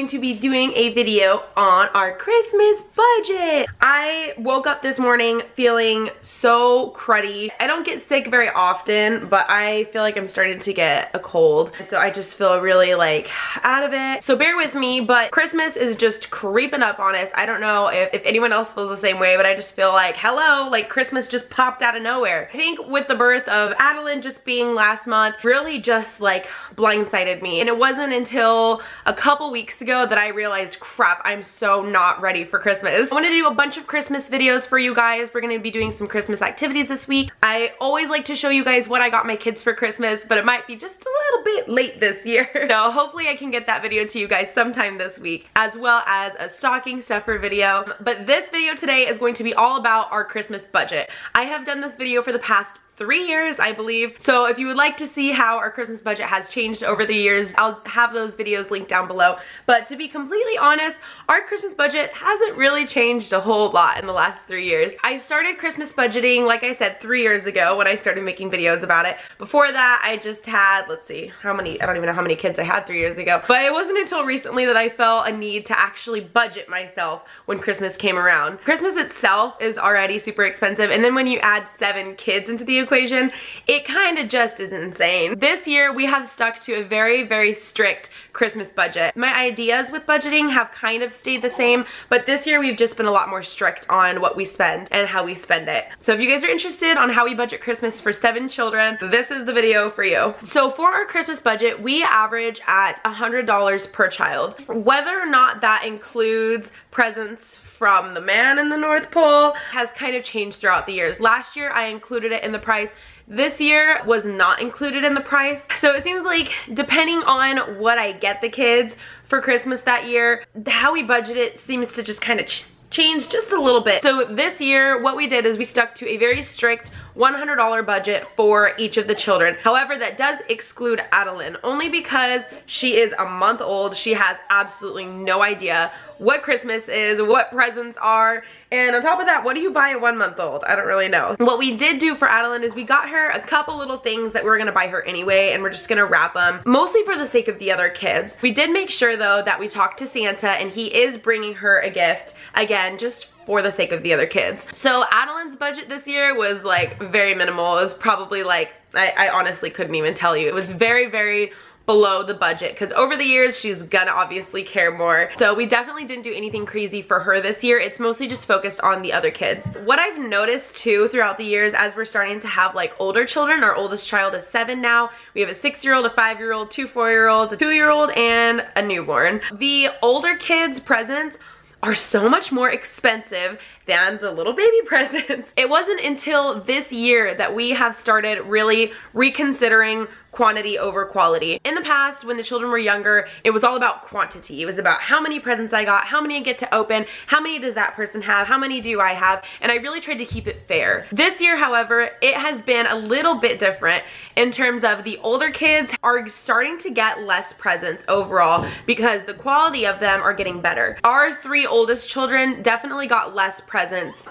going to be doing a video on our Christmas budget. I woke up this morning feeling so cruddy. I don't get sick very often, but I feel like I'm starting to get a cold. So I just feel really like out of it. So bear with me, but Christmas is just creeping up on us. I don't know if, if anyone else feels the same way, but I just feel like, hello, like Christmas just popped out of nowhere. I think with the birth of Addelyn just being last month, really just like blindsided me. And it wasn't until a couple weeks ago that I realized, crap, I'm so not ready for Christmas. I wanted to do a bunch of Christmas videos for you guys. We're gonna be doing some Christmas activities this week. I always like to show you guys what I got my kids for Christmas, but it might be just a little bit late this year. so hopefully I can get that video to you guys sometime this week, as well as a stocking stuffer video. But this video today is going to be all about our Christmas budget. I have done this video for the past three years, I believe. So if you would like to see how our Christmas budget has changed over the years, I'll have those videos linked down below. But to be completely honest, our Christmas budget hasn't really changed a whole lot in the last three years. I started Christmas budgeting, like I said, three years ago when I started making videos about it. Before that, I just had, let's see, how many, I don't even know how many kids I had three years ago. But it wasn't until recently that I felt a need to actually budget myself when Christmas came around. Christmas itself is already super expensive. And then when you add seven kids into the equation, equation, it kind of just is insane. This year, we have stuck to a very, very strict Christmas budget. My ideas with budgeting have kind of stayed the same, but this year we've just been a lot more strict on what we spend and how we spend it. So if you guys are interested on how we budget Christmas for seven children, this is the video for you. So for our Christmas budget, we average at $100 per child. Whether or not that includes presents from the man in the North Pole has kind of changed throughout the years. Last year I included it in the price. This year was not included in the price. So it seems like depending on what I get the kids for Christmas that year, how we budget it seems to just kind of change just a little bit. So this year, what we did is we stuck to a very strict $100 budget for each of the children. However, that does exclude Addelyn, only because she is a month old. She has absolutely no idea what Christmas is, what presents are, and on top of that, what do you buy a one month old? I don't really know. What we did do for Addelyn is we got her a couple little things that we are gonna buy her anyway, and we're just gonna wrap them, mostly for the sake of the other kids. We did make sure though that we talked to Santa and he is bringing her a gift, again, just for the sake of the other kids. So Addelyn's budget this year was like very minimal. It was probably like, I, I honestly couldn't even tell you. It was very, very below the budget because over the years she's gonna obviously care more. So we definitely didn't do anything crazy for her this year. It's mostly just focused on the other kids. What I've noticed too throughout the years as we're starting to have like older children, our oldest child is seven now. We have a six-year-old, a five-year-old, two four-year-olds, a two-year-old, and a newborn. The older kids' presents are so much more expensive than the little baby presents. It wasn't until this year that we have started really reconsidering quantity over quality. In the past, when the children were younger, it was all about quantity. It was about how many presents I got, how many I get to open, how many does that person have, how many do I have, and I really tried to keep it fair. This year, however, it has been a little bit different in terms of the older kids are starting to get less presents overall because the quality of them are getting better. Our three oldest children definitely got less presents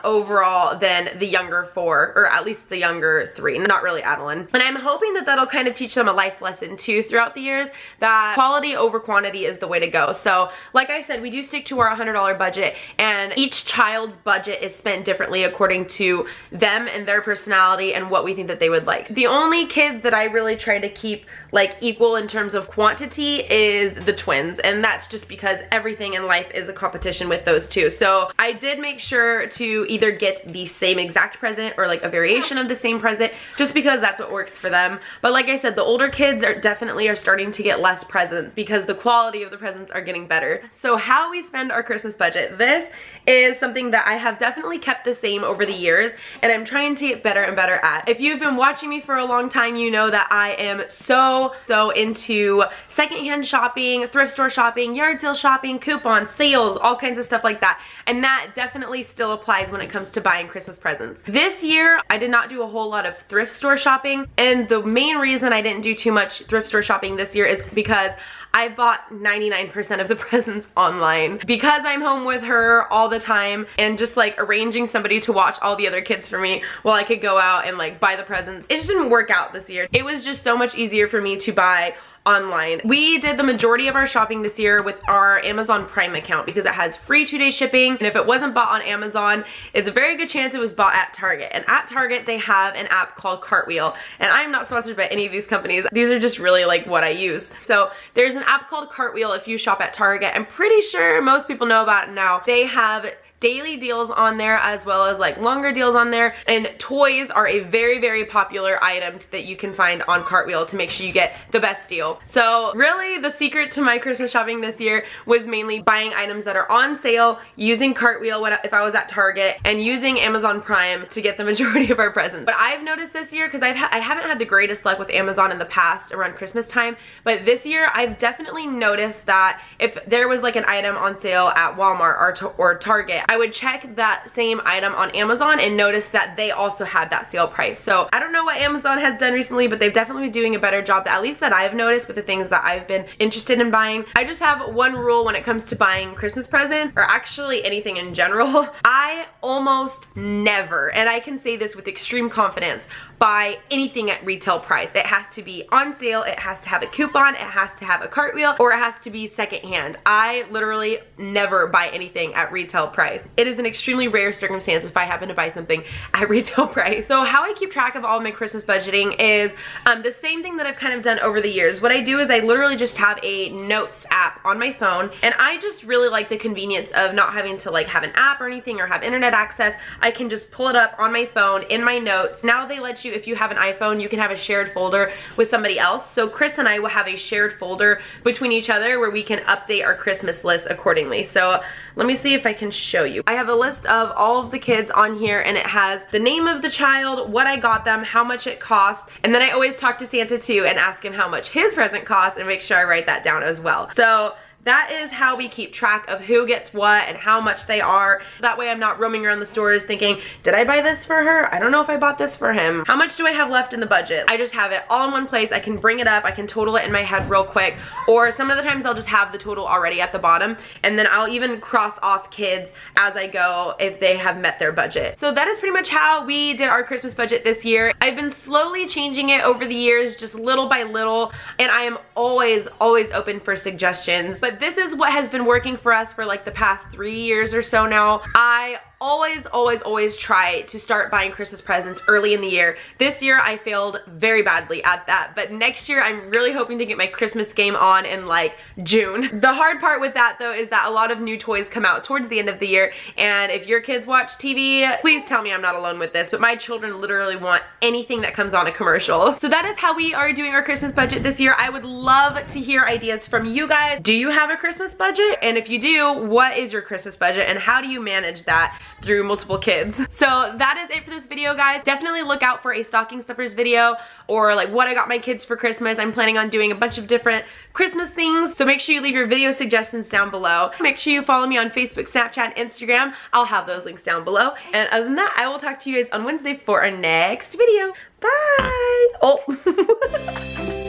overall than the younger four, or at least the younger three, not really Addelyn. And I'm hoping that that'll kind of teach them a life lesson too throughout the years that quality over quantity is the way to go. So like I said, we do stick to our $100 budget and each child's budget is spent differently according to them and their personality and what we think that they would like. The only kids that I really try to keep like equal in terms of quantity is the twins and that's just because everything in life is a competition with those two. So I did make sure to either get the same exact present or like a variation of the same present just because that's what works for them. But like I said, the older kids are definitely are starting to get less presents because the quality of the presents are getting better. So how we spend our Christmas budget. This is something that I have definitely kept the same over the years and I'm trying to get better and better at. If you've been watching me for a long time, you know that I am so, so into secondhand shopping, thrift store shopping, yard sale shopping, coupons, sales, all kinds of stuff like that. And that definitely still applies when it comes to buying Christmas presents. This year, I did not do a whole lot of thrift store shopping and the main reason I didn't do too much thrift store shopping this year is because I bought 99% of the presents online because I'm home with her all the time and just like arranging somebody to watch all the other kids for me while I could go out and like buy the presents. It just didn't work out this year. It was just so much easier for me to buy online. We did the majority of our shopping this year with our Amazon Prime account because it has free two-day shipping and if it wasn't bought on Amazon, it's a very good chance it was bought at Target. And at Target, they have an app called Cartwheel. And I'm not sponsored by any of these companies. These are just really like what I use. So there's an app called Cartwheel if you shop at Target. I'm pretty sure most people know about it now. They have daily deals on there as well as like longer deals on there and toys are a very very popular item that you can find on Cartwheel to make sure you get the best deal. So really the secret to my Christmas shopping this year was mainly buying items that are on sale, using Cartwheel when, if I was at Target, and using Amazon Prime to get the majority of our presents. But I've noticed this year, because I've ha I haven't had the greatest luck with Amazon in the past around Christmas time, but this year I've definitely noticed that if there was like an item on sale at Walmart or, or Target, I would check that same item on Amazon and notice that they also had that sale price. So I don't know what Amazon has done recently, but they've definitely been doing a better job, at least that I've noticed with the things that I've been interested in buying. I just have one rule when it comes to buying Christmas presents, or actually anything in general. I almost never, and I can say this with extreme confidence, buy anything at retail price. It has to be on sale, it has to have a coupon, it has to have a cartwheel, or it has to be secondhand. I literally never buy anything at retail price. It is an extremely rare circumstance if I happen to buy something at retail price. So how I keep track of all my Christmas budgeting is um, the same thing that I've kind of done over the years. What I do is I literally just have a notes app on my phone and I just really like the convenience of not having to like have an app or anything or have internet access. I can just pull it up on my phone in my notes. Now they let you you, if you have an iPhone, you can have a shared folder with somebody else. So Chris and I will have a shared folder between each other where we can update our Christmas list accordingly. So let me see if I can show you. I have a list of all of the kids on here and it has the name of the child, what I got them, how much it cost, and then I always talk to Santa too and ask him how much his present costs and make sure I write that down as well. So that is how we keep track of who gets what and how much they are. That way I'm not roaming around the stores thinking, did I buy this for her? I don't know if I bought this for him. How much do I have left in the budget? I just have it all in one place. I can bring it up. I can total it in my head real quick. Or some of the times I'll just have the total already at the bottom. And then I'll even cross off kids as I go if they have met their budget. So that is pretty much how we did our Christmas budget this year. I've been slowly changing it over the years, just little by little. And I am always, always open for suggestions. But but this is what has been working for us for like the past three years or so now. I always, always, always try to start buying Christmas presents early in the year. This year I failed very badly at that, but next year I'm really hoping to get my Christmas game on in like June. The hard part with that though is that a lot of new toys come out towards the end of the year, and if your kids watch TV, please tell me I'm not alone with this, but my children literally want anything that comes on a commercial. So that is how we are doing our Christmas budget this year. I would love to hear ideas from you guys. Do you have a Christmas budget? And if you do, what is your Christmas budget and how do you manage that? Through multiple kids. So that is it for this video, guys. Definitely look out for a stocking stuffers video or like what I got my kids for Christmas. I'm planning on doing a bunch of different Christmas things. So make sure you leave your video suggestions down below. Make sure you follow me on Facebook, Snapchat, Instagram. I'll have those links down below. And other than that, I will talk to you guys on Wednesday for our next video. Bye! Oh.